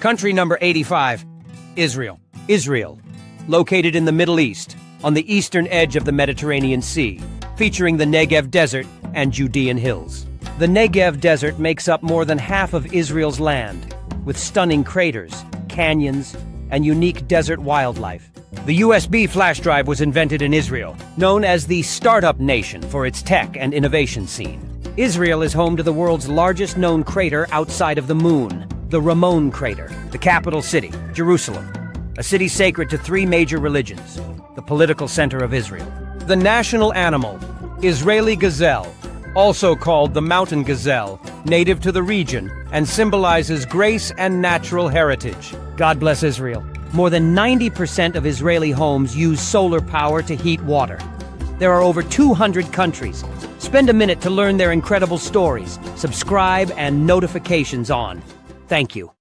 Country number 85 Israel. Israel, located in the Middle East, on the eastern edge of the Mediterranean Sea, featuring the Negev Desert and Judean hills. The Negev Desert makes up more than half of Israel's land, with stunning craters, canyons, and unique desert wildlife. The USB flash drive was invented in Israel, known as the startup nation for its tech and innovation scene. Israel is home to the world's largest known crater outside of the moon, the Ramon crater, the capital city, Jerusalem, a city sacred to three major religions, the political center of Israel. The national animal, Israeli gazelle, also called the mountain gazelle, native to the region, and symbolizes grace and natural heritage. God bless Israel. More than 90% of Israeli homes use solar power to heat water. There are over 200 countries. Spend a minute to learn their incredible stories. Subscribe and notifications on. Thank you.